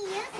Yes.